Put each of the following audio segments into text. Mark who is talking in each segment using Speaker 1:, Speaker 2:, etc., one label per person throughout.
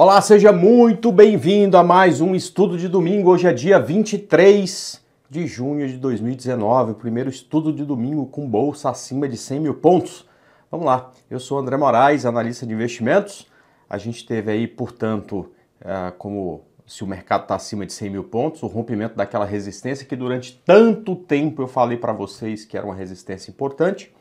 Speaker 1: Olá, seja muito bem-vindo a mais um estudo de domingo. Hoje é dia 23 de junho de 2019, o primeiro estudo de domingo com bolsa acima de 100 mil pontos. Vamos lá, eu sou André Moraes, analista de investimentos. A gente teve aí, portanto, é, como se o mercado está acima de 100 mil pontos, o rompimento daquela resistência que durante tanto tempo eu falei para vocês que era uma resistência importante.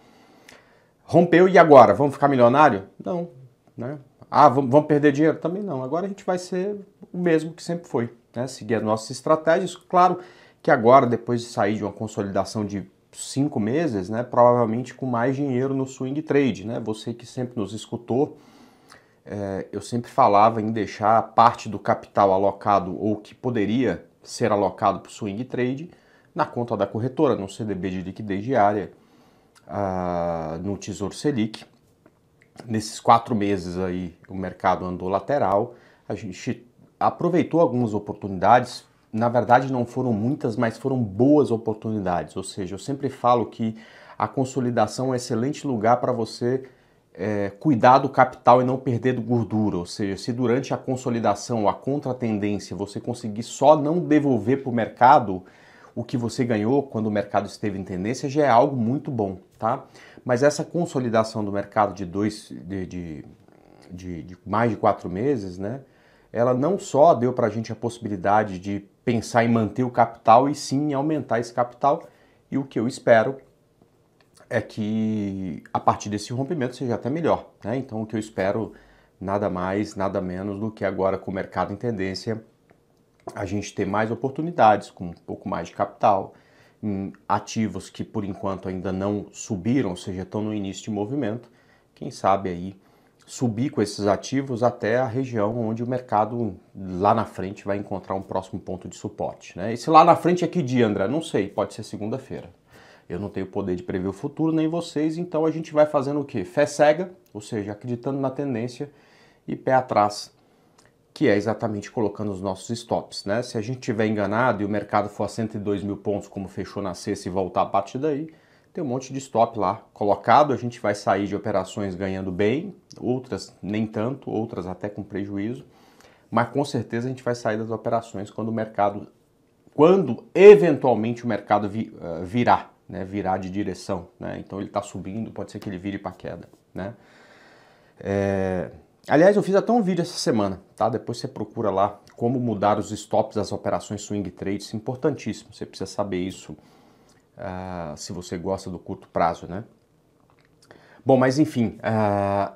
Speaker 1: Rompeu e agora? Vamos ficar milionário? Não. Né? Ah, vamos perder dinheiro? Também não. Agora a gente vai ser o mesmo que sempre foi. Né? Seguir as nossas estratégias. Claro que agora, depois de sair de uma consolidação de cinco meses, né, provavelmente com mais dinheiro no swing trade. Né? Você que sempre nos escutou, é, eu sempre falava em deixar parte do capital alocado ou que poderia ser alocado para o swing trade na conta da corretora, no CDB de liquidez diária ah, no Tesouro Selic. Nesses quatro meses aí o mercado andou lateral, a gente aproveitou algumas oportunidades. Na verdade, não foram muitas, mas foram boas oportunidades. Ou seja, eu sempre falo que a consolidação é um excelente lugar para você é, cuidar do capital e não perder do gordura. Ou seja, se durante a consolidação, a contratendência, você conseguir só não devolver para o mercado, o que você ganhou quando o mercado esteve em tendência já é algo muito bom, tá? Mas essa consolidação do mercado de dois, de, de, de, de mais de quatro meses, né? Ela não só deu para a gente a possibilidade de pensar em manter o capital e sim aumentar esse capital. E o que eu espero é que a partir desse rompimento seja até melhor, né? Então o que eu espero nada mais, nada menos do que agora com o mercado em tendência a gente ter mais oportunidades, com um pouco mais de capital, em ativos que por enquanto ainda não subiram, ou seja, estão no início de movimento. Quem sabe aí subir com esses ativos até a região onde o mercado lá na frente vai encontrar um próximo ponto de suporte. Né? E se lá na frente é que dia, André? Não sei, pode ser segunda-feira. Eu não tenho poder de prever o futuro, nem vocês, então a gente vai fazendo o quê? Fé cega, ou seja, acreditando na tendência e pé atrás que é exatamente colocando os nossos stops. Né? Se a gente tiver enganado e o mercado for a 102 mil pontos, como fechou na sexta, e voltar a partir daí, tem um monte de stop lá colocado. A gente vai sair de operações ganhando bem, outras nem tanto, outras até com prejuízo, mas com certeza a gente vai sair das operações quando o mercado, quando eventualmente o mercado uh, virar, né? virar de direção. Né? Então ele está subindo, pode ser que ele vire para queda. Né? É... Aliás, eu fiz até um vídeo essa semana, tá? Depois você procura lá como mudar os stops das operações swing trades, importantíssimo. Você precisa saber isso uh, se você gosta do curto prazo, né? Bom, mas enfim, uh,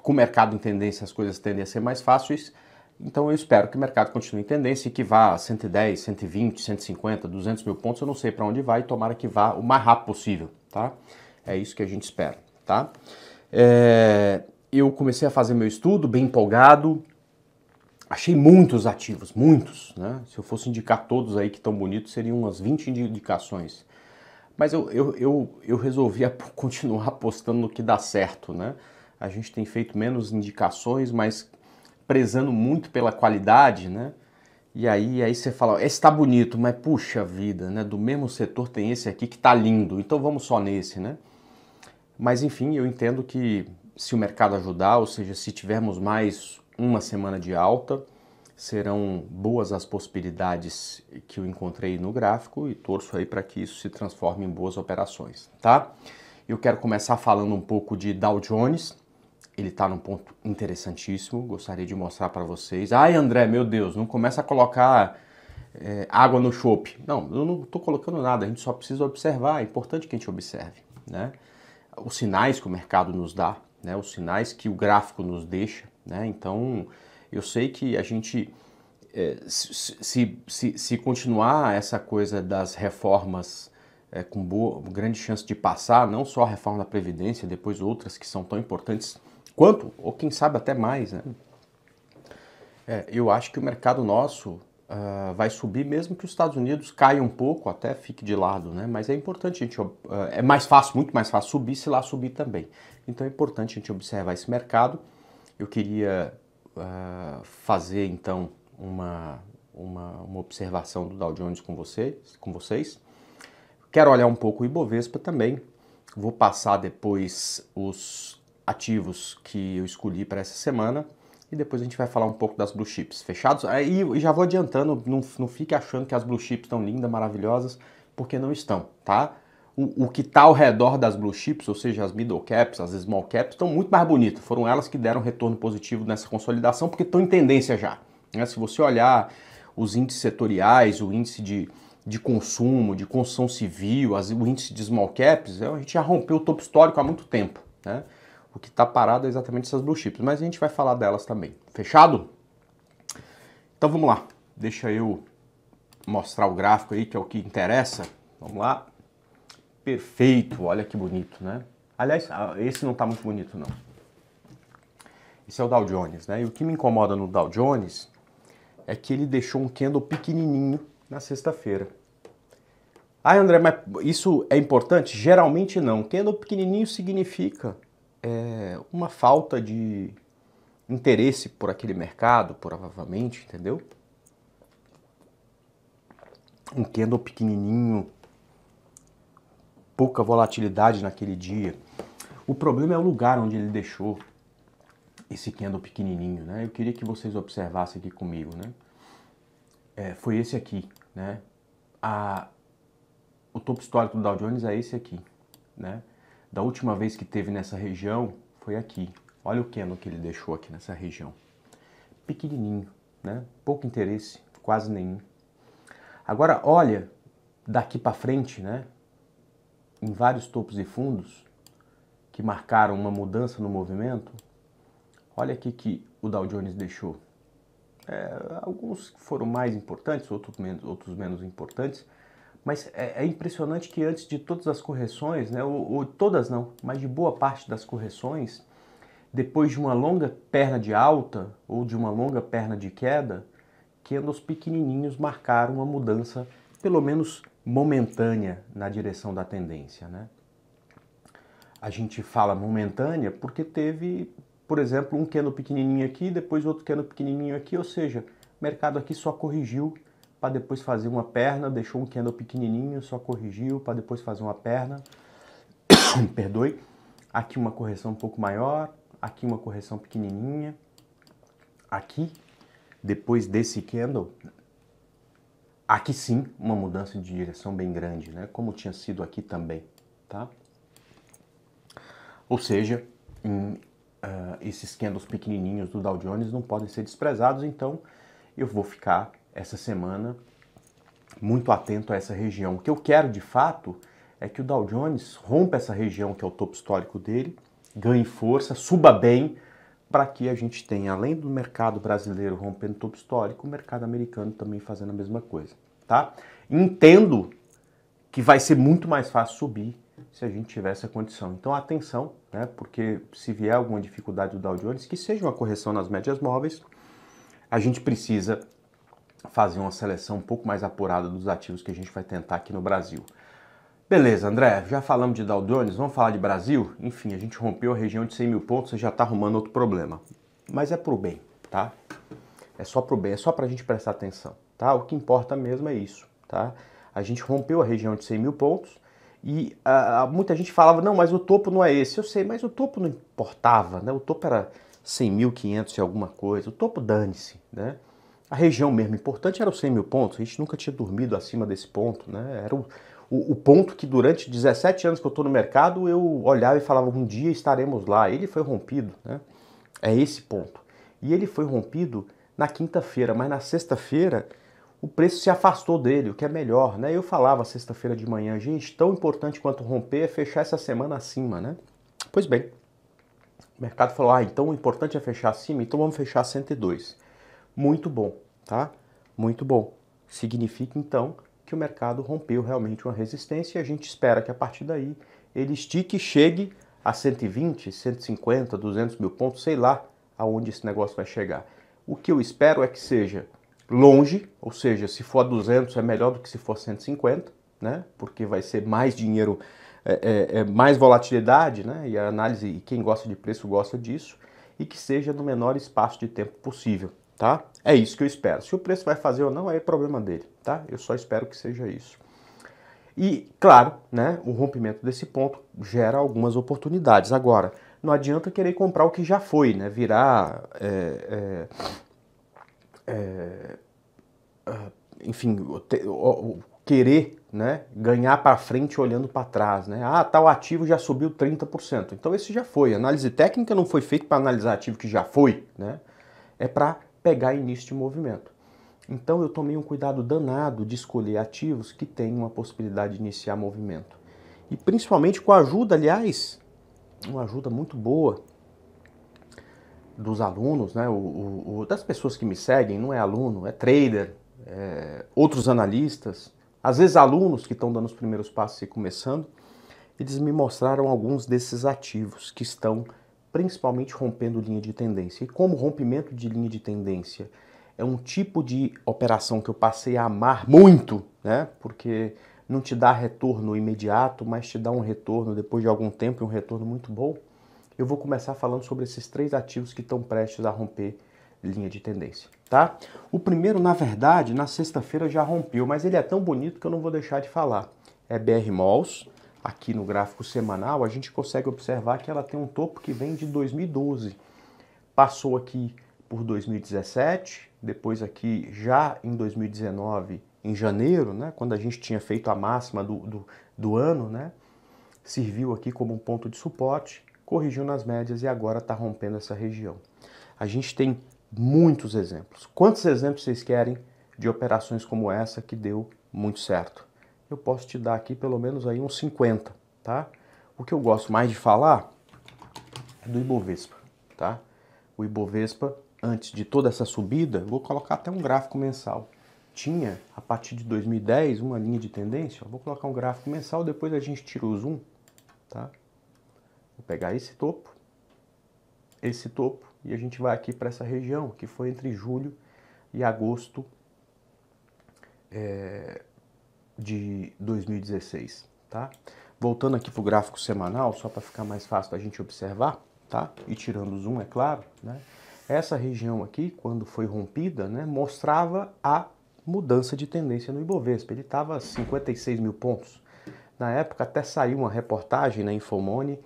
Speaker 1: com o mercado em tendência as coisas tendem a ser mais fáceis, então eu espero que o mercado continue em tendência e que vá a 110, 120, 150, 200 mil pontos, eu não sei para onde vai, tomara que vá o mais rápido possível, tá? É isso que a gente espera, tá? É, eu comecei a fazer meu estudo bem empolgado, achei muitos ativos, muitos, né? Se eu fosse indicar todos aí que estão bonitos, seriam umas 20 indicações. Mas eu, eu, eu, eu resolvi continuar apostando no que dá certo, né? A gente tem feito menos indicações, mas prezando muito pela qualidade, né? E aí, aí você fala, esse tá bonito, mas puxa vida, né? Do mesmo setor tem esse aqui que tá lindo, então vamos só nesse, né? Mas enfim, eu entendo que se o mercado ajudar, ou seja, se tivermos mais uma semana de alta, serão boas as possibilidades que eu encontrei no gráfico e torço aí para que isso se transforme em boas operações, tá? Eu quero começar falando um pouco de Dow Jones. Ele está num ponto interessantíssimo, gostaria de mostrar para vocês. Ai, André, meu Deus, não começa a colocar é, água no chope. Não, eu não estou colocando nada, a gente só precisa observar, é importante que a gente observe, né? Os sinais que o mercado nos dá, né, os sinais que o gráfico nos deixa. Né? Então, eu sei que a gente, é, se, se, se, continuar essa coisa das reformas é, com boa, grande chance de passar, não só a reforma da Previdência, depois outras que são tão importantes quanto, ou quem sabe até mais, né? É, eu acho que o mercado nosso uh, vai subir, mesmo que os Estados Unidos caia um pouco, até fique de lado, né? Mas é importante gente. Uh, é mais fácil, muito mais fácil subir se lá subir também. Então é importante a gente observar esse mercado. Eu queria uh, fazer então uma, uma, uma, observação do Dow Jones com, você, com vocês. Quero olhar um pouco o Ibovespa também. Vou passar depois os ativos que eu escolhi para essa semana e depois a gente vai falar um pouco das blue chips. Fechados? Aí já vou adiantando, não, não fique achando que as blue chips estão lindas, maravilhosas, porque não estão, tá? O, o que está ao redor das blue chips, ou seja, as middle caps, as small caps, estão muito mais bonitas. Foram elas que deram retorno positivo nessa consolidação, porque estão em tendência já. Né? Se você olhar os índices setoriais, o índice de, de consumo, de construção civil, as, o índice de small caps, a gente já rompeu o topo histórico há muito tempo. Né? O que está parado é exatamente essas blue chips, mas a gente vai falar delas também. Fechado? Então vamos lá. Deixa eu mostrar o gráfico aí, que é o que interessa. Vamos lá. Perfeito, olha que bonito, né? Aliás, ah, esse não está muito bonito, não. Esse é o Dow Jones, né? E o que me incomoda no Dow Jones é que ele deixou um candle pequenininho na sexta-feira. Ah, André, mas isso é importante? Geralmente não. Candle pequenininho significa é, uma falta de interesse por aquele mercado, provavelmente, entendeu? Um candle pequenininho, pouca volatilidade naquele dia. O problema é o lugar onde ele deixou esse candle pequenininho, né? Eu queria que vocês observassem aqui comigo, né? É, foi esse aqui, né? A, o topo histórico do Dow Jones é esse aqui, né? da última vez que teve nessa região foi aqui. Olha o candle que ele deixou aqui nessa região. Pequenininho, né? Pouco interesse, quase nenhum. Agora, olha daqui para frente, né? Em vários topos e fundos que marcaram uma mudança no movimento. Olha aqui que o Dow Jones deixou. É, alguns foram mais importantes, outros menos, outros menos importantes, mas é, é, impressionante que antes de todas as correções, né, ou, ou, todas não, mas de boa parte das correções, depois de uma longa perna de alta ou de uma longa perna de queda, candles pequenininhos marcaram uma mudança, pelo menos momentânea, na direção da tendência. Né? A gente fala momentânea porque teve, por exemplo, um candle pequenininho aqui, depois outro candle pequenininho aqui, ou seja, o mercado aqui só corrigiu para depois fazer uma perna, deixou um candle pequenininho, só corrigiu para depois fazer uma perna. Perdoe. Aqui uma correção um pouco maior, aqui uma correção pequenininha. Aqui, depois desse candle, aqui sim uma mudança de direção bem grande, né? Como tinha sido aqui também, tá? Ou seja, em, uh, esses candles pequenininhos do Dow Jones não podem ser desprezados, então eu vou ficar essa semana muito atento a essa região. O que eu quero de fato é que o Dow Jones rompa essa região que é o topo histórico dele, ganhe força, suba bem, para que a gente tenha, além do mercado brasileiro rompendo topo histórico, o mercado americano também fazendo a mesma coisa, tá? Entendo que vai ser muito mais fácil subir se a gente tiver essa condição. Então atenção, né? Porque se vier alguma dificuldade do Dow Jones, que seja uma correção nas médias móveis, a gente precisa fazer uma seleção um pouco mais apurada dos ativos que a gente vai tentar aqui no Brasil. Beleza, André, já falamos de Dow Jones, vamos falar de Brasil? Enfim, a gente rompeu a região de 100 mil pontos, você já está arrumando outro problema. Mas é pro bem, tá? É só pro bem, é só para a gente prestar atenção, tá? O que importa mesmo é isso, tá? A gente rompeu a região de 100 mil pontos e uh, muita gente falava, não, mas o topo não é esse. Eu sei, mas o topo não importava, né? O topo era 100.500 e alguma coisa. O topo dane-se, né? A região mesmo importante era os 100 mil pontos, a gente nunca tinha dormido acima desse ponto, né? Era o, o, o ponto que durante 17 anos que eu estou no mercado eu olhava e falava, um dia estaremos lá. Ele foi rompido, né? É esse ponto. E ele foi rompido na quinta-feira, mas na sexta-feira o preço se afastou dele, o que é melhor, né? Eu falava sexta-feira de manhã, gente, tão importante quanto romper é fechar essa semana acima, né? Pois bem, o mercado falou, ah, então o importante é fechar acima, então vamos fechar 102 muito bom, tá? Muito bom. Significa então que o mercado rompeu realmente uma resistência e a gente espera que a partir daí ele estique e chegue a 120, 150, 200 mil pontos, sei lá aonde esse negócio vai chegar. O que eu espero é que seja longe, ou seja, se for a 200 é melhor do que se for 150, né? Porque vai ser mais dinheiro, é, é, é mais volatilidade, né? E a análise, e quem gosta de preço gosta disso, e que seja no menor espaço de tempo possível tá? É isso que eu espero. Se o preço vai fazer ou não, é problema dele, tá? Eu só espero que seja isso. E, claro, né, o rompimento desse ponto gera algumas oportunidades. Agora, não adianta querer comprar o que já foi, né? Virar, é, é, é, ah, enfim, querer né, ganhar para frente olhando para trás. Né? Ah, tal ativo já subiu 30%. Então esse já foi. A análise técnica não foi feita para analisar ativo que já foi, né? é para pegar início de movimento. Então eu tomei um cuidado danado de escolher ativos que têm uma possibilidade de iniciar movimento. E principalmente com a ajuda, aliás, uma ajuda muito boa dos alunos, né? O, o, o, das pessoas que me seguem, não é aluno, é trader, é, outros analistas, às vezes alunos que estão dando os primeiros passos e começando, eles me mostraram alguns desses ativos que estão principalmente rompendo linha de tendência. E como rompimento de linha de tendência é um tipo de operação que eu passei a amar muito, né? Porque não te dá retorno imediato, mas te dá um retorno depois de algum tempo e um retorno muito bom. Eu vou começar falando sobre esses três ativos que estão prestes a romper linha de tendência, tá? O primeiro, na verdade, na sexta-feira já rompeu, mas ele é tão bonito que eu não vou deixar de falar. É BR Malls, aqui no gráfico semanal, a gente consegue observar que ela tem um topo que vem de 2012. Passou aqui por 2017, depois aqui já em 2019, em janeiro, né, quando a gente tinha feito a máxima do, do, do ano, né, serviu aqui como um ponto de suporte, corrigiu nas médias e agora está rompendo essa região. A gente tem muitos exemplos. Quantos exemplos vocês querem de operações como essa que deu muito certo? Eu posso te dar aqui pelo menos aí uns 50, tá? O que eu gosto mais de falar é do Ibovespa, tá? O Ibovespa, antes de toda essa subida, vou colocar até um gráfico mensal. Tinha, a partir de 2010, uma linha de tendência. Vou colocar um gráfico mensal, depois a gente tira o zoom, tá? Vou pegar esse topo, esse topo, e a gente vai aqui para essa região, que foi entre julho e agosto é, de 2016, tá? Voltando aqui para o gráfico semanal, só para ficar mais fácil da gente observar, tá? E tirando o zoom, é claro, né? Essa região aqui, quando foi rompida, né, mostrava a mudança de tendência no Ibovespa. Ele estava a 56 mil pontos. Na época até saiu uma reportagem na Infomone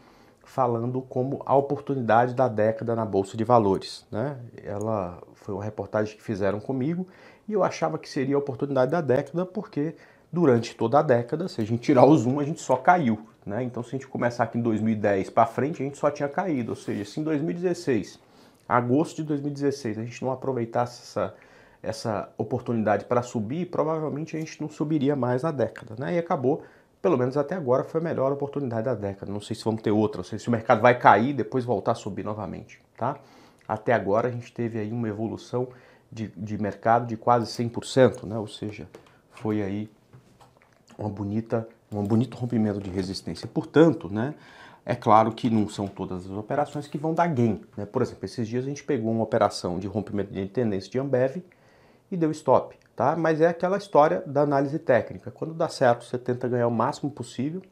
Speaker 1: falando como a oportunidade da década na Bolsa de Valores. Né? Ela foi uma reportagem que fizeram comigo e eu achava que seria a oportunidade da década porque durante toda a década, se a gente tirar o zoom, a gente só caiu. Né? Então, se a gente começar aqui em 2010 para frente, a gente só tinha caído. Ou seja, se em 2016, agosto de 2016, a gente não aproveitasse essa, essa oportunidade para subir, provavelmente a gente não subiria mais na década. Né? E acabou pelo menos até agora, foi a melhor oportunidade da década. Não sei se vamos ter outra, não sei se o mercado vai cair e depois voltar a subir novamente, tá? Até agora a gente teve aí uma evolução de, de mercado de quase 100%, né? Ou seja, foi aí uma bonita, um bonito rompimento de resistência. Portanto, né, é claro que não são todas as operações que vão dar gain. Né? Por exemplo, esses dias a gente pegou uma operação de rompimento de tendência de Ambev e deu stop tá? Mas é aquela história da análise técnica. Quando dá certo, você tenta ganhar o máximo possível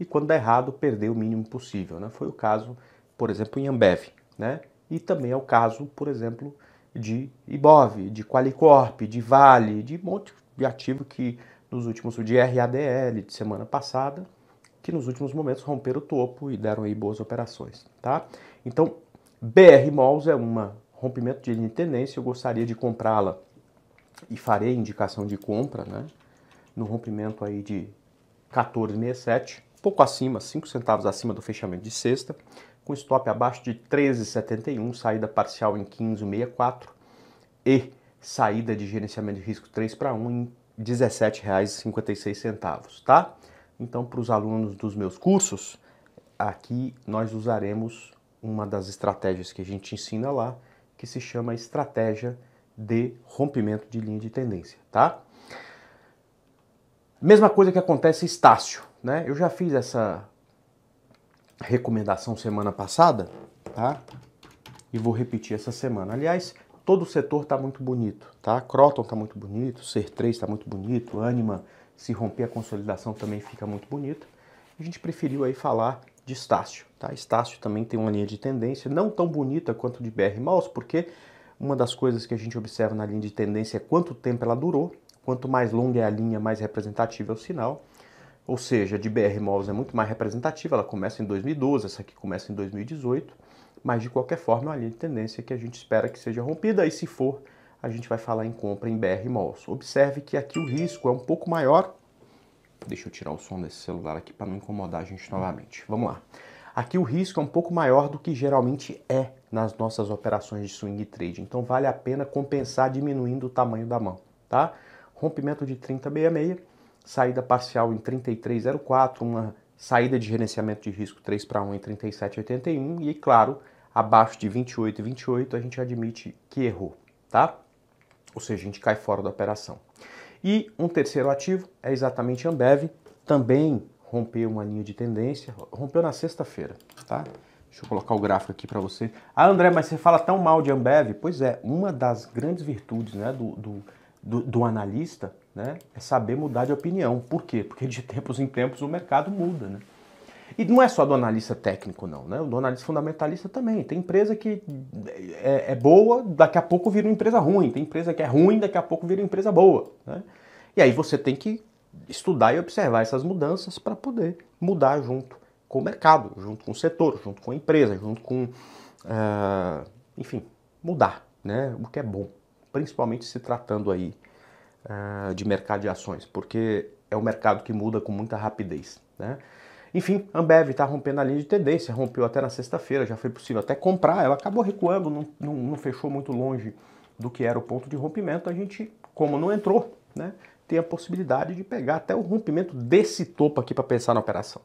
Speaker 1: e quando dá errado, perder o mínimo possível, né? Foi o caso, por exemplo, em Ambev, né? E também é o caso, por exemplo, de Ibov, de Qualicorp, de Vale, de um monte de ativo que nos últimos, de RADL de semana passada, que nos últimos momentos romperam o topo e deram aí boas operações, tá? Então, BR Malls é um rompimento de linha de tendência, eu gostaria de comprá-la e farei indicação de compra, né? No rompimento aí de 14,67, pouco acima, 5 centavos acima do fechamento de sexta, com stop abaixo de 13,71, saída parcial em 15,64 e saída de gerenciamento de risco 3 para 1 em R$ 17,56, tá? Então, para os alunos dos meus cursos, aqui nós usaremos uma das estratégias que a gente ensina lá, que se chama estratégia de rompimento de linha de tendência, tá? Mesma coisa que acontece em Estácio, né? Eu já fiz essa recomendação semana passada, tá? E vou repetir essa semana. Aliás, todo o setor está muito bonito, tá? Croton está muito bonito, Ser3 está muito bonito, Anima, se romper a consolidação também fica muito bonito. A gente preferiu aí falar de Estácio, tá? Estácio também tem uma linha de tendência não tão bonita quanto de BR Mouse, porque uma das coisas que a gente observa na linha de tendência é quanto tempo ela durou. Quanto mais longa é a linha, mais representativa é o sinal. ou seja, de BR Malls é muito mais representativa, ela começa em 2012, essa aqui começa em 2018, mas de qualquer forma é uma linha de tendência que a gente espera que seja rompida e se for, a gente vai falar em compra em BR Malls. Observe que aqui o risco é um pouco maior. Deixa eu tirar o som desse celular aqui para não incomodar a gente novamente. Vamos lá. Aqui o risco é um pouco maior do que geralmente é nas nossas operações de swing trade. Então vale a pena compensar diminuindo o tamanho da mão, tá? Rompimento de 30,66, saída parcial em 33,04, uma saída de gerenciamento de risco 3 para 1 em 37,81 e, claro, abaixo de 28,28 a gente admite que errou, tá? Ou seja, a gente cai fora da operação. E um terceiro ativo é exatamente Ambev, também rompeu uma linha de tendência, rompeu na sexta-feira, tá? Deixa eu colocar o gráfico aqui para você. Ah, André, mas você fala tão mal de Ambev? Pois é, uma das grandes virtudes né, do, do, do, do analista né, é saber mudar de opinião. Por quê? Porque de tempos em tempos o mercado muda, né? E não é só do analista técnico, não, né? Do analista fundamentalista também. Tem empresa que é, é, boa, daqui a pouco vira uma empresa ruim. Tem empresa que é ruim, daqui a pouco vira uma empresa boa. Né? E aí você tem que estudar e observar essas mudanças para poder mudar junto com o mercado, junto com o setor, junto com a empresa, junto com, uh, enfim, mudar, né? O que é bom, principalmente se tratando aí uh, de mercado de ações, porque é um mercado que muda com muita rapidez, né? Enfim, Ambev está rompendo a linha de tendência, rompeu até na sexta-feira, já foi possível até comprar, ela acabou recuando, não, não, não fechou muito longe do que era o ponto de rompimento, a gente, como não entrou, né? tem a possibilidade de pegar até o rompimento desse topo aqui para pensar na operação.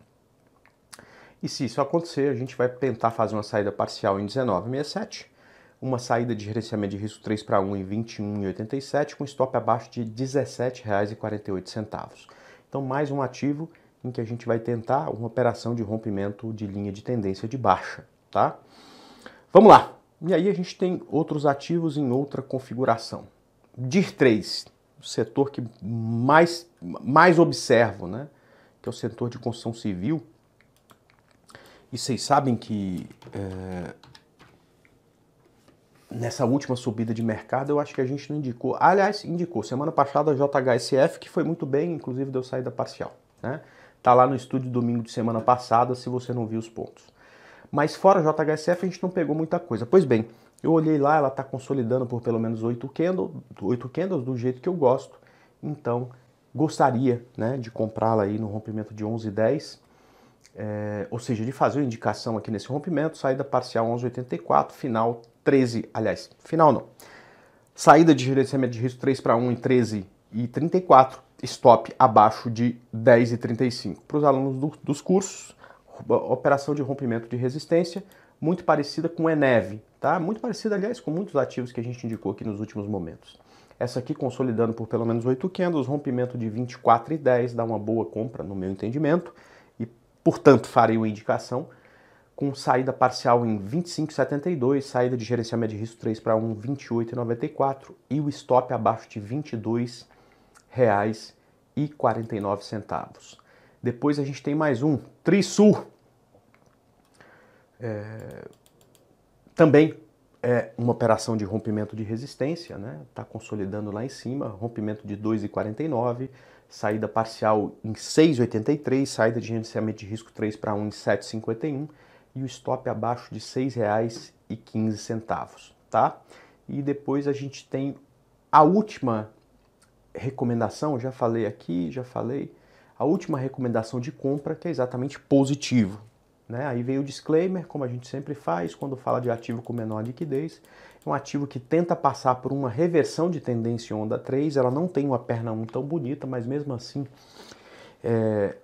Speaker 1: E se isso acontecer, a gente vai tentar fazer uma saída parcial em 19,67, uma saída de gerenciamento de risco 3 para 1 em 21,87, com stop abaixo de R$ 17,48. Então, mais um ativo em que a gente vai tentar uma operação de rompimento de linha de tendência de baixa, tá? Vamos lá. E aí a gente tem outros ativos em outra configuração. DIR 3, o setor que mais, mais observo, né? que é o setor de construção civil. E vocês sabem que é, nessa última subida de mercado eu acho que a gente não indicou. Aliás, indicou. Semana passada a JHSF, que foi muito bem, inclusive deu saída parcial. Né? Tá lá no estúdio domingo de semana passada, se você não viu os pontos. Mas fora JHSF a gente não pegou muita coisa. Pois bem, eu olhei lá, ela está consolidando por pelo menos 8 candles, 8 candles do jeito que eu gosto. Então, gostaria né, de comprá-la aí no rompimento de 11,10. É, ou seja, de fazer uma indicação aqui nesse rompimento, saída parcial 11,84, final 13, aliás, final não. Saída de gerenciamento de risco 3 para 1 em 13,34, stop abaixo de 10,35. Para os alunos do, dos cursos, operação de rompimento de resistência, muito parecida com o Eneve, tá? Muito parecida, aliás, com muitos ativos que a gente indicou aqui nos últimos momentos. Essa aqui consolidando por pelo menos 8 candles, rompimento de 24,10 dá uma boa compra, no meu entendimento, e portanto farei uma indicação com saída parcial em 25,72, saída de gerenciamento de risco 3 para 1,28,94 e o stop abaixo de 22,94. R$1,49. Depois a gente tem mais um, Trisul. É, também é uma operação de rompimento de resistência, né? Está consolidando lá em cima, rompimento de 2,49, saída parcial em 6,83, saída de gerenciamento de risco 3 para 1 em 7,51 e o stop abaixo de R$ 6,15, tá? E depois a gente tem a última recomendação, já falei aqui, já falei, a última recomendação de compra que é exatamente positivo, né? Aí veio o disclaimer, como a gente sempre faz quando fala de ativo com menor liquidez. É um ativo que tenta passar por uma reversão de tendência onda 3. Ela não tem uma perna 1 tão bonita, mas mesmo assim, é,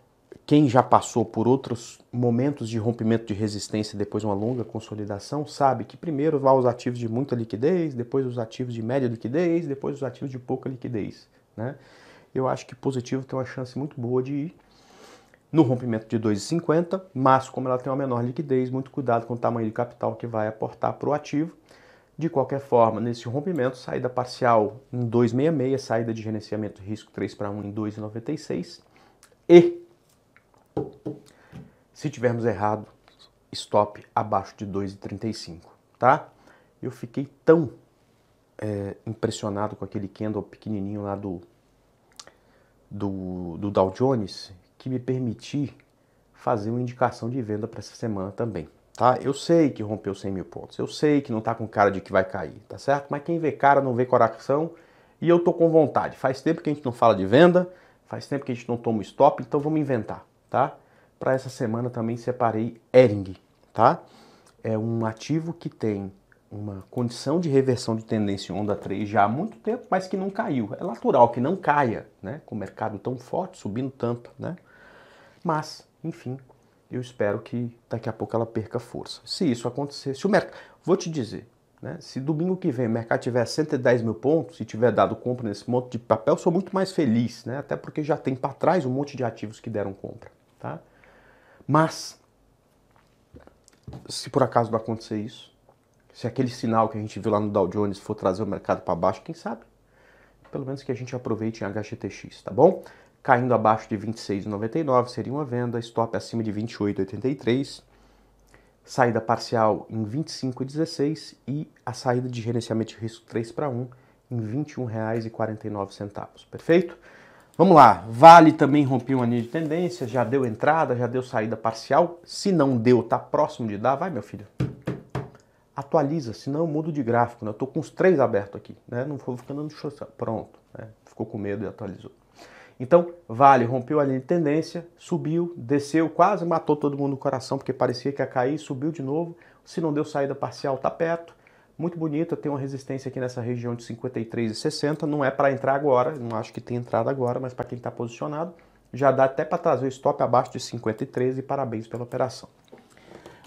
Speaker 1: quem já passou por outros momentos de rompimento de resistência depois de uma longa consolidação sabe que primeiro vai os ativos de muita liquidez, depois os ativos de média liquidez, depois os ativos de pouca liquidez. Né? Eu acho que positivo tem uma chance muito boa de ir no rompimento de 2,50, mas como ela tem uma menor liquidez, muito cuidado com o tamanho de capital que vai aportar para o ativo. De qualquer forma, nesse rompimento, saída parcial em 2,66, saída de gerenciamento de risco 3 para 1 em 2,96 e, se tivermos errado, stop abaixo de 2,35, tá? Eu fiquei tão é, impressionado com aquele candle pequenininho lá do, do, do Dow Jones que me permitir fazer uma indicação de venda para essa semana também. Tá? Eu sei que rompeu 100 mil pontos, eu sei que não está com cara de que vai cair, tá certo? Mas quem vê cara não vê coração e eu tô com vontade. Faz tempo que a gente não fala de venda, faz tempo que a gente não toma stop, então vamos inventar, tá? Para essa semana também separei Ering, tá? É um ativo que tem uma condição de reversão de tendência onda 3 já há muito tempo, mas que não caiu. É natural que não caia, né? Com o mercado tão forte, subindo tanto, né? Mas, enfim, eu espero que daqui a pouco ela perca força. Se isso acontecer, se o mercado. Vou te dizer, né? Se domingo que vem o mercado tiver 110 mil pontos e tiver dado compra nesse monte de papel, sou muito mais feliz, né? Até porque já tem para trás um monte de ativos que deram compra, tá? Mas, se por acaso não acontecer isso, se aquele sinal que a gente viu lá no Dow Jones for trazer o mercado para baixo, quem sabe? Pelo menos que a gente aproveite em HGTX, tá bom? Caindo abaixo de 26,99 seria uma venda, stop acima de 28,83, saída parcial em 25,16 e a saída de gerenciamento de risco 3 para 1 em R$ 21,49. Perfeito? Vamos lá, Vale também rompeu uma linha de tendência, já deu entrada, já deu saída parcial. Se não deu, tá próximo de dar, vai meu filho. Atualiza, senão eu mudo de gráfico. Né? Eu tô com os três abertos aqui, né? Não vou ficando no Pronto, né? ficou com medo e atualizou. Então, Vale rompeu a linha de tendência, subiu, desceu, quase matou todo mundo no coração, porque parecia que ia cair, subiu de novo. Se não deu saída parcial, tá perto. Muito bonita, tem uma resistência aqui nessa região de 53,60. Não é para entrar agora, não acho que tem entrada agora, mas para quem está posicionado, já dá até para trazer o stop abaixo de 53 e parabéns pela operação.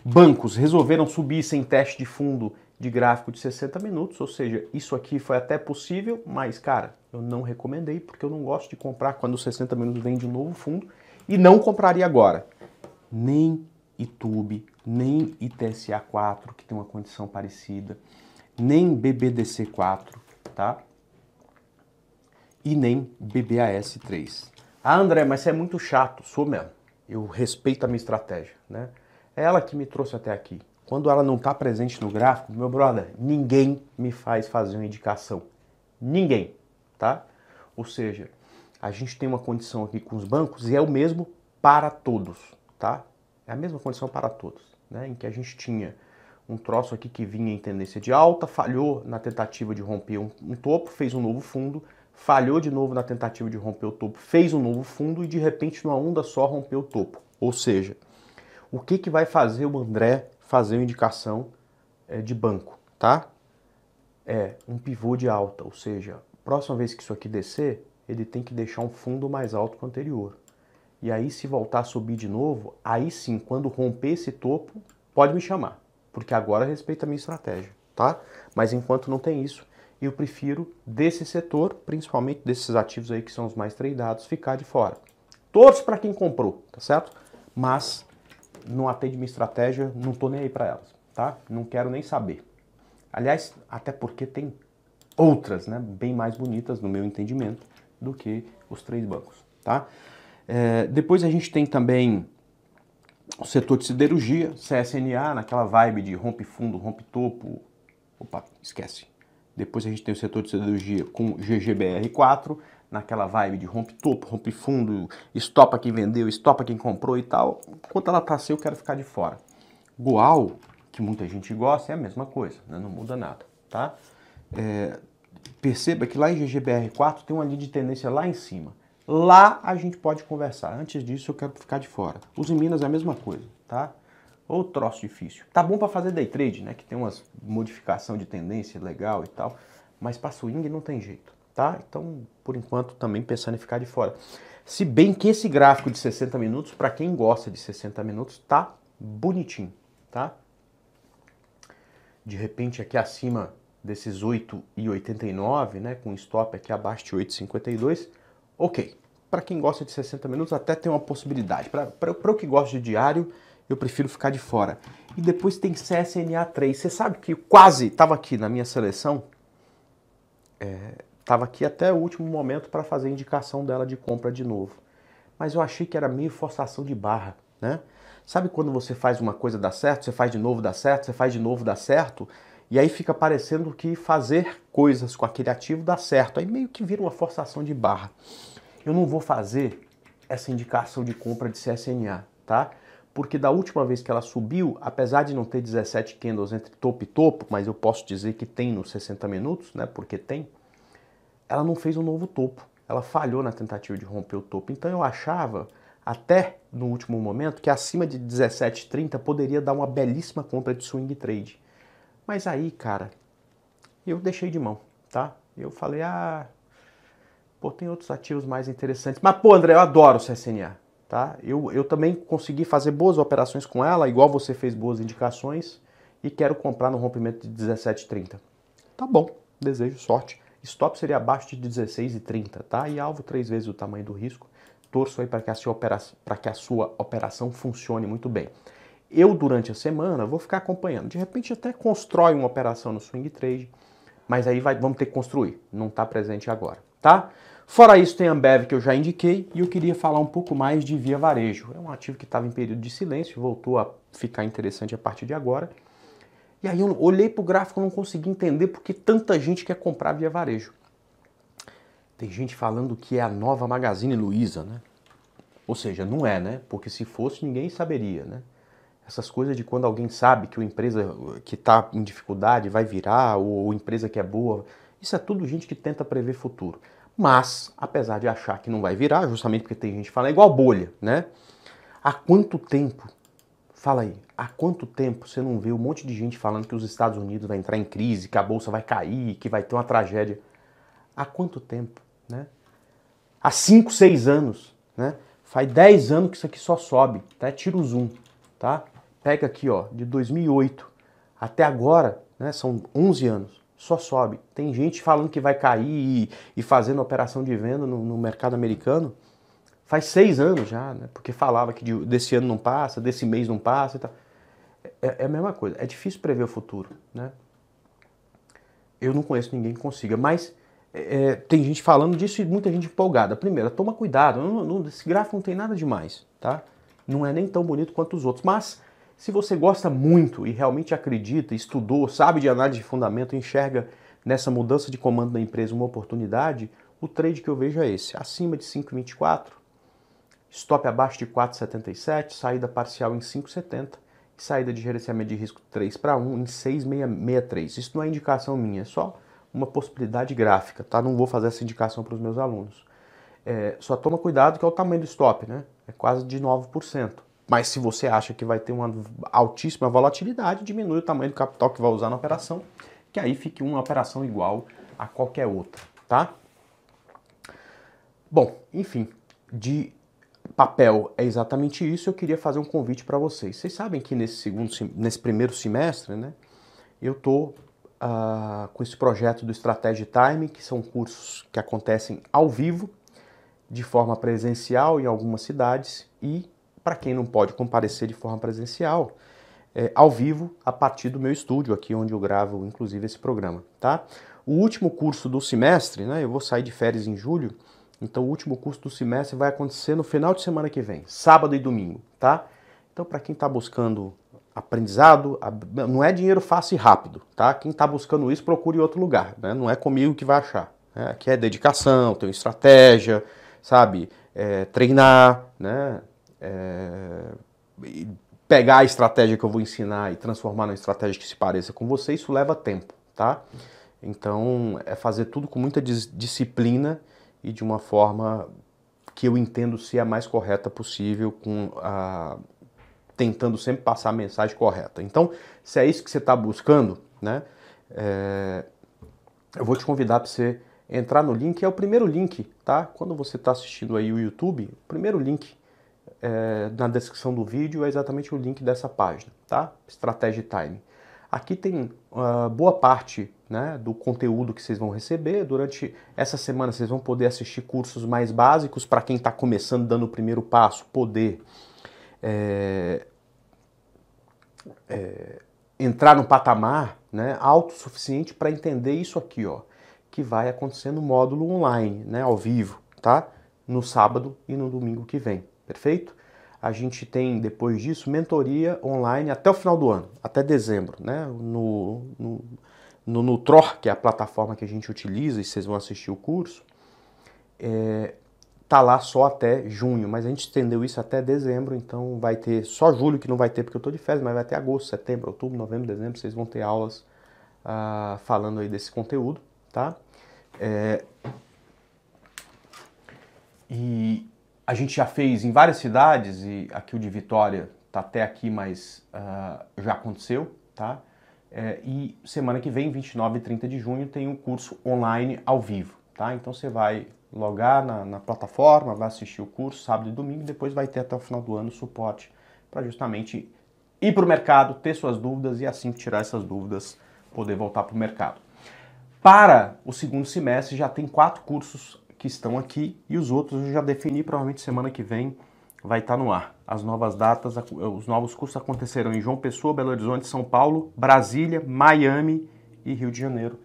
Speaker 1: Bancos resolveram subir sem teste de fundo de gráfico de 60 minutos, ou seja, isso aqui foi até possível, mas cara, eu não recomendei porque eu não gosto de comprar quando os 60 minutos vem de um novo fundo e não compraria agora. Nem YouTube, nem ITSA4, que tem uma condição parecida, nem BBDC4, tá? E nem BBAS3. Ah, André, mas você é muito chato. Sou mesmo. Eu respeito a minha estratégia, né? Ela que me trouxe até aqui. Quando ela não está presente no gráfico, meu brother, ninguém me faz fazer uma indicação. Ninguém, tá? Ou seja, a gente tem uma condição aqui com os bancos e é o mesmo para todos, tá? É a mesma condição para todos, né? Em que a gente tinha um troço aqui que vinha em tendência de alta, falhou na tentativa de romper um, um topo, fez um novo fundo, falhou de novo na tentativa de romper o topo, fez um novo fundo e de repente numa onda só rompeu o topo. Ou seja, o que, que vai fazer o André fazer uma indicação é, de banco, tá? É um pivô de alta, ou seja, próxima vez que isso aqui descer, ele tem que deixar um fundo mais alto que o anterior. E aí, se voltar a subir de novo, aí sim, quando romper esse topo, pode me chamar, porque agora respeita a minha estratégia, tá? Mas enquanto não tem isso, eu prefiro desse setor, principalmente desses ativos aí que são os mais tradeados, ficar de fora. Todos para quem comprou, tá certo? Mas não atende minha estratégia, não tô nem aí para elas, tá? Não quero nem saber. Aliás, até porque tem outras, né, bem mais bonitas no meu entendimento do que os três bancos, tá? É, depois a gente tem também o setor de siderurgia, CSNA, naquela vibe de rompe fundo, rompe topo. Opa, esquece. Depois a gente tem o setor de siderurgia com GGBR4, naquela vibe de rompe topo, rompe fundo, estopa quem vendeu, estopa quem comprou e tal. Enquanto ela tá assim, eu quero ficar de fora. Goal, que muita gente gosta, é a mesma coisa, né? não muda nada, tá? É, perceba que lá em GGBR4 tem uma linha de tendência lá em cima. Lá a gente pode conversar. Antes disso eu quero ficar de fora. Os em Minas é a mesma coisa, tá? Ou troço difícil. Tá bom para fazer day trade, né? Que tem umas modificação de tendência legal e tal, mas para swing não tem jeito tá? Então, por enquanto, também pensando em ficar de fora. Se bem que esse gráfico de 60 minutos, para quem gosta de 60 minutos, tá bonitinho, tá? De repente aqui acima desses 8,89, né, com stop aqui abaixo de 8,52, ok. Para quem gosta de 60 minutos, até tem uma possibilidade. Para o que gosta de diário, eu prefiro ficar de fora. E depois tem CSNA3. Você sabe que quase estava aqui na minha seleção, é, Estava aqui até o último momento para fazer a indicação dela de compra de novo. Mas eu achei que era meio forçação de barra, né? Sabe quando você faz uma coisa dá certo, você faz de novo dá certo, você faz de novo dá certo, e aí fica parecendo que fazer coisas com aquele ativo dá certo. Aí meio que vira uma forçação de barra. Eu não vou fazer essa indicação de compra de CSNA, tá? Porque da última vez que ela subiu, apesar de não ter 17 candles entre topo e topo, mas eu posso dizer que tem nos 60 minutos, né? Porque tem, ela não fez um novo topo. Ela falhou na tentativa de romper o topo. Então eu achava, até no último momento, que acima de 17,30 poderia dar uma belíssima compra de swing trade. Mas aí, cara, eu deixei de mão, tá? Eu falei, ah, pô, tem outros ativos mais interessantes. Mas, pô, André, eu adoro o CSNA, tá? Eu, eu também consegui fazer boas operações com ela, igual você fez boas indicações, e quero comprar no rompimento de 17,30. Tá bom, desejo sorte. Stop seria abaixo de 16,30, tá? E alvo três vezes o tamanho do risco. Torço aí para que, a sua operação, que a sua operação funcione muito bem. Eu, durante a semana, vou ficar acompanhando. De repente, até constrói uma operação no swing trade, mas aí vai, vamos ter que construir. Não está presente agora, tá? Fora isso, tem a Ambev que eu já indiquei e eu queria falar um pouco mais de Via Varejo. É um ativo que estava em período de silêncio, voltou a ficar interessante a partir de agora. E aí eu olhei para o gráfico e não consegui entender porque tanta gente quer comprar via varejo. Tem gente falando que é a nova Magazine Luiza, né? Ou seja, não é, né? Porque se fosse, ninguém saberia, né? Essas coisas de quando alguém sabe que uma empresa que está em dificuldade vai virar, ou, ou empresa que é boa, isso é tudo gente que tenta prever futuro. Mas, apesar de achar que não vai virar, justamente porque tem gente que fala, é igual bolha, né? Há quanto tempo Fala aí, há quanto tempo você não vê um monte de gente falando que os Estados Unidos vai entrar em crise, que a bolsa vai cair, que vai ter uma tragédia? Há quanto tempo, né? Há 5, 6 anos, né? Faz 10 anos que isso aqui só sobe, tá? Tira o zoom, tá? Pega aqui, ó, de 2008 até agora, né? São 11 anos, só sobe. Tem gente falando que vai cair e, e fazendo operação de venda no, no mercado americano Faz seis anos já, né? Porque falava que desse ano não passa, desse mês não passa e tal. É, é a mesma coisa. É difícil prever o futuro, né? Eu não conheço ninguém que consiga, mas é, é, tem gente falando disso e muita gente empolgada. Primeiro, toma cuidado. Não, não, esse gráfico não tem nada demais, tá? Não é nem tão bonito quanto os outros. Mas se você gosta muito e realmente acredita, estudou, sabe de análise de fundamento, enxerga nessa mudança de comando da empresa uma oportunidade, o trade que eu vejo é esse, acima de 5,24, stop abaixo de 4,77, saída parcial em 5,70 e saída de gerenciamento de risco 3 para 1 em 6,63. Isso não é indicação minha, é só uma possibilidade gráfica, tá? Não vou fazer essa indicação para os meus alunos. É, só toma cuidado que é o tamanho do stop, né? É quase de 9%. Mas se você acha que vai ter uma altíssima volatilidade, diminui o tamanho do capital que vai usar na operação, que aí fique uma operação igual a qualquer outra, tá? Bom, enfim, de papel é exatamente isso. Eu queria fazer um convite para vocês. Vocês sabem que nesse segundo, nesse primeiro semestre, né, eu estou uh, com esse projeto do Strategy Time, que são cursos que acontecem ao vivo, de forma presencial em algumas cidades e para quem não pode comparecer de forma presencial, é, ao vivo a partir do meu estúdio aqui onde eu gravo, inclusive esse programa, tá? O último curso do semestre, né? Eu vou sair de férias em julho então o último curso do semestre vai acontecer no final de semana que vem, sábado e domingo, tá? Então para quem está buscando aprendizado, não é dinheiro fácil e rápido, tá? Quem está buscando isso procure outro lugar, né? Não é comigo que vai achar. Né? Aqui é dedicação, tem estratégia, sabe? É, treinar, né? É, pegar a estratégia que eu vou ensinar e transformar numa estratégia que se pareça com você, isso leva tempo, tá? Então é fazer tudo com muita disciplina e de uma forma que eu entendo ser a mais correta possível, com a, tentando sempre passar a mensagem correta. Então, se é isso que você está buscando, né, é, eu vou te convidar para você entrar no link, é o primeiro link, tá? Quando você está assistindo aí o YouTube, o primeiro link é, na descrição do vídeo é exatamente o link dessa página, tá? Strategy Time. Aqui tem uh, boa parte né, do conteúdo que vocês vão receber. Durante essa semana vocês vão poder assistir cursos mais básicos para quem está começando, dando o primeiro passo, poder é, é, entrar no patamar né, autossuficiente para entender isso aqui, ó, que vai acontecer no módulo online, né, ao vivo, tá? No sábado e no domingo que vem, perfeito? A gente tem, depois disso, mentoria online até o final do ano, até dezembro, né? No, no, no Nutror, que é a plataforma que a gente utiliza, e vocês vão assistir o curso, é, tá lá só até junho, mas a gente estendeu isso até dezembro, então vai ter só julho que não vai ter porque eu tô de férias, mas vai ter agosto, setembro, outubro, novembro, dezembro, vocês vão ter aulas uh, falando aí desse conteúdo, tá? É... E a gente já fez em várias cidades, e aqui o de Vitória tá até aqui, mas uh, já aconteceu, tá? É, e semana que vem, 29 e 30 de junho, tem um curso online ao vivo, tá? Então você vai logar na, na plataforma, vai assistir o curso sábado e domingo, e depois vai ter até o final do ano suporte para justamente ir para o mercado, ter suas dúvidas e assim tirar essas dúvidas, poder voltar para o mercado. Para o segundo semestre já tem quatro cursos que estão aqui e os outros eu já defini, provavelmente semana que vem vai estar no ar. As novas datas, os novos cursos acontecerão em João Pessoa, Belo Horizonte, São Paulo, Brasília, Miami e Rio de Janeiro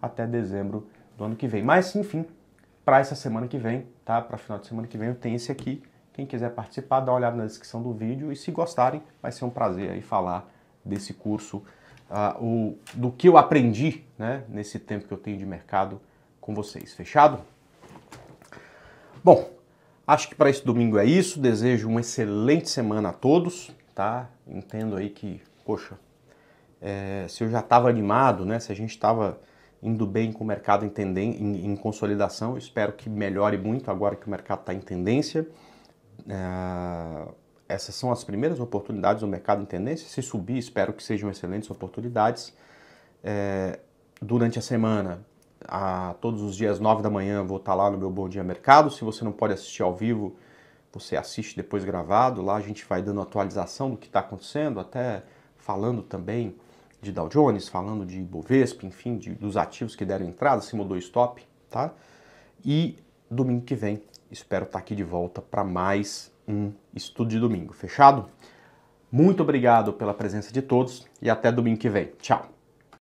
Speaker 1: até dezembro do ano que vem. Mas, enfim, para essa semana que vem, tá? Para final de semana que vem eu tenho esse aqui. Quem quiser participar, dá uma olhada na descrição do vídeo e se gostarem, vai ser um prazer aí falar desse curso, uh, o, do que eu aprendi, né, nesse tempo que eu tenho de mercado com vocês. Fechado? Bom, Acho que para esse domingo é isso. Desejo uma excelente semana a todos, tá? Entendo aí que, poxa, é, se eu já estava animado, né? Se a gente estava indo bem com o mercado em, tenden em, em consolidação, espero que melhore muito agora que o mercado está em tendência. É, essas são as primeiras oportunidades do mercado em tendência. Se subir, espero que sejam excelentes oportunidades. É, durante a semana, a, todos os dias 9 da manhã vou estar lá no meu Bom Dia Mercado. Se você não pode assistir ao vivo, você assiste depois gravado. Lá a gente vai dando atualização do que está acontecendo, até falando também de Dow Jones, falando de Bovespa, enfim, de, dos ativos que deram entrada, se mudou stop, tá? E domingo que vem espero estar aqui de volta para mais um estudo de domingo. Fechado? Muito obrigado pela presença de todos e até domingo que vem. Tchau!